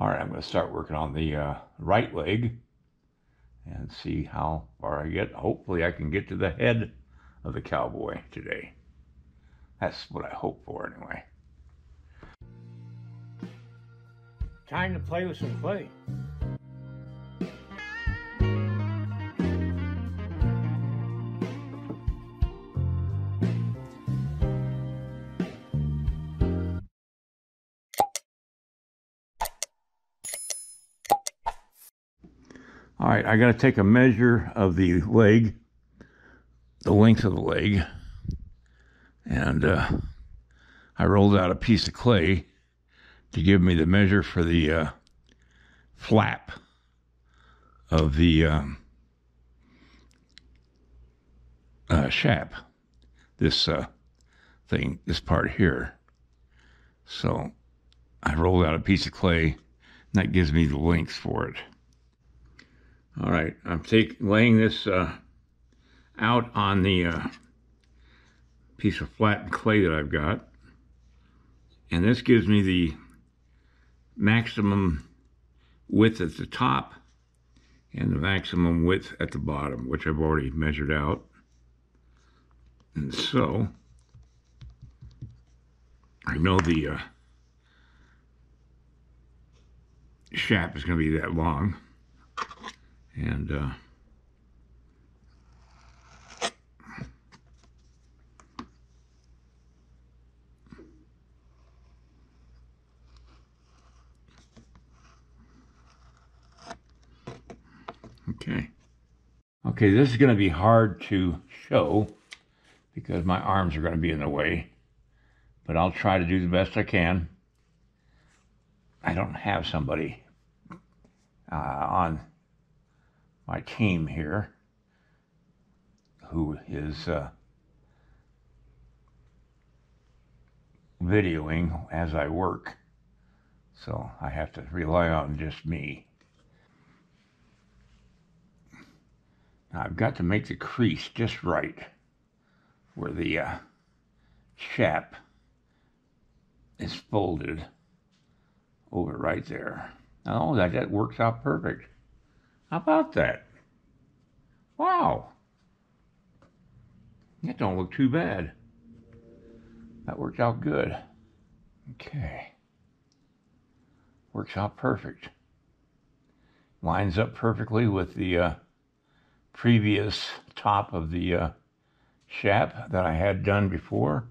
All right, I'm going to start working on the uh, right leg and see how far I get. Hopefully I can get to the head of the cowboy today. That's what I hope for anyway. Time to play with some clay. All right, I got to take a measure of the leg, the length of the leg, and uh, I rolled out a piece of clay to give me the measure for the uh, flap of the um, uh, chap, this uh, thing, this part here. So I rolled out a piece of clay, and that gives me the length for it. All right, I'm take, laying this uh, out on the uh, piece of flattened clay that I've got. And this gives me the maximum width at the top and the maximum width at the bottom, which I've already measured out. And so, I know the uh, shaft is going to be that long. And uh, okay. Okay, this is going to be hard to show because my arms are going to be in the way, but I'll try to do the best I can. I don't have somebody uh, on my team here who is uh, videoing as I work. So I have to rely on just me. Now I've got to make the crease just right where the uh, chap is folded over right there. Oh, that, that works out perfect. How about that? Wow. That don't look too bad. That worked out good. Okay. Works out perfect. Lines up perfectly with the uh, previous top of the uh, chap that I had done before.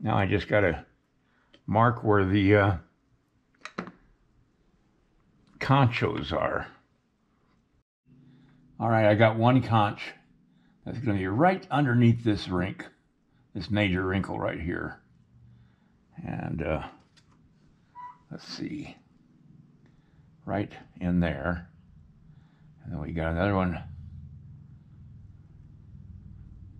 Now I just got to mark where the uh, conchos are. All right, I got one conch that's going to be right underneath this rink, this major wrinkle right here. And uh, let's see, right in there. And then we got another one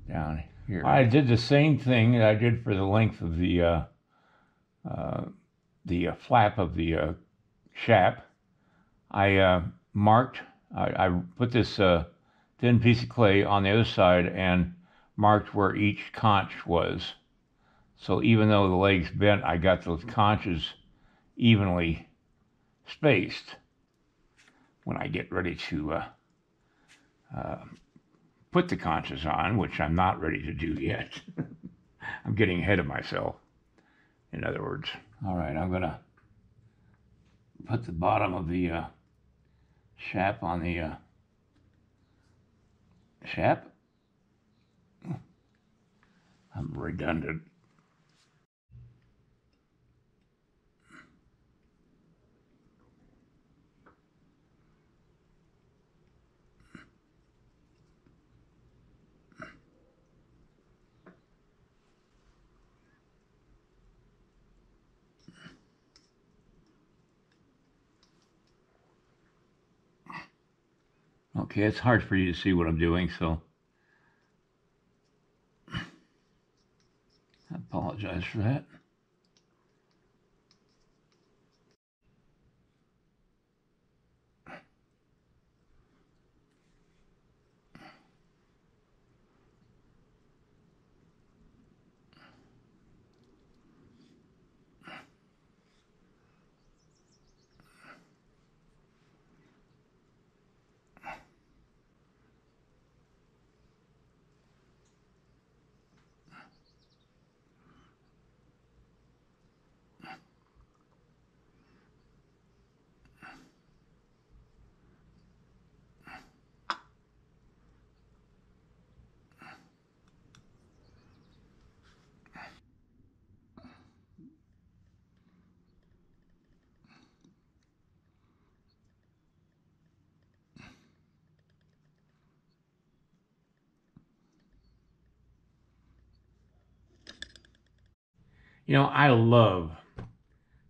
down here. I did the same thing that I did for the length of the uh, uh, the uh, flap of the uh, chap. I uh, marked I, I put this uh, thin piece of clay on the other side and marked where each conch was. So even though the legs bent, I got those conches evenly spaced when I get ready to uh, uh, put the conches on, which I'm not ready to do yet. I'm getting ahead of myself, in other words. All right, I'm going to put the bottom of the uh, Chap on the uh, Chap. I'm redundant. Okay, it's hard for you to see what I'm doing, so I apologize for that. You know, I love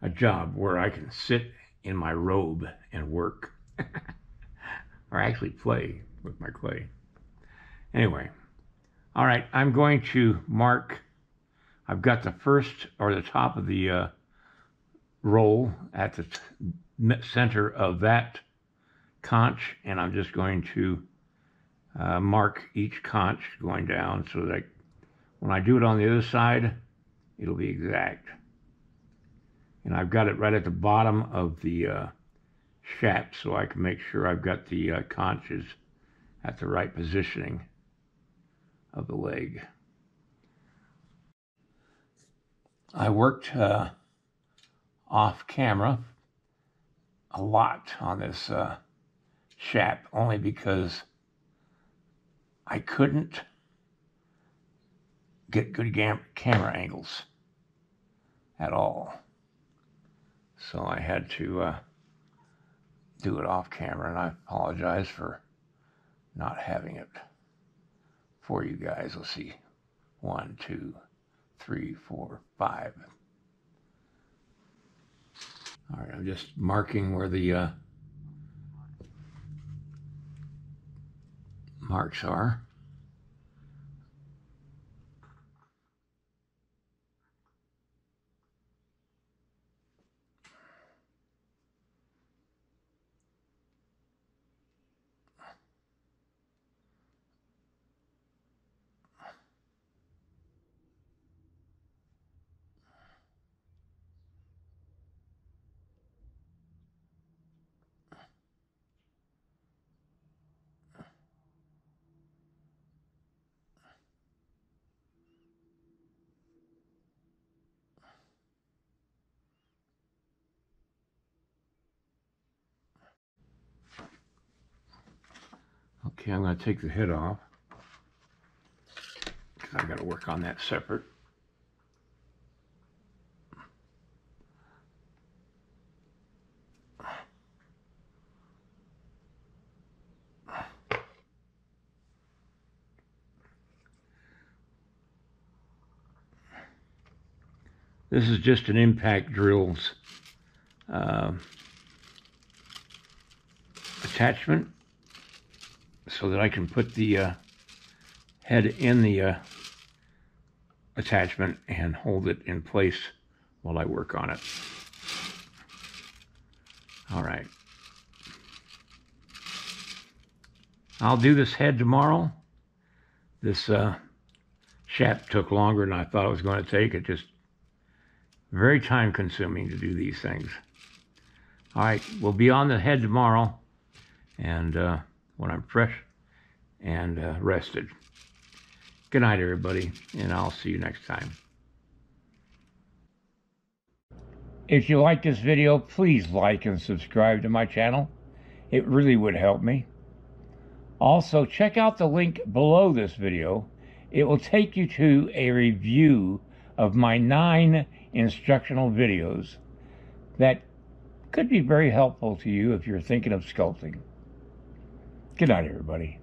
a job where I can sit in my robe and work, or actually play with my clay. Anyway, all right, I'm going to mark. I've got the first or the top of the uh, roll at the center of that conch, and I'm just going to uh, mark each conch going down so that when I do it on the other side, it'll be exact. And I've got it right at the bottom of the uh, shaft so I can make sure I've got the uh, conches at the right positioning of the leg. I worked uh, off camera a lot on this uh, shaft only because I couldn't get good gam- camera angles at all. So I had to uh, do it off camera, and I apologize for not having it for you guys. Let's see. One, two, three, four, five. All right, I'm just marking where the uh, marks are. Okay, I'm going to take the head off because I've got to work on that separate. This is just an impact drills uh, attachment so that I can put the uh, head in the uh, attachment and hold it in place while I work on it. All right. I'll do this head tomorrow. This uh, shaft took longer than I thought it was going to take. It just very time consuming to do these things. All right, we'll be on the head tomorrow. And uh, when I'm fresh and uh, rested. Good night, everybody, and I'll see you next time. If you like this video, please like and subscribe to my channel. It really would help me. Also, check out the link below this video. It will take you to a review of my nine instructional videos that could be very helpful to you if you're thinking of sculpting. Good night, everybody.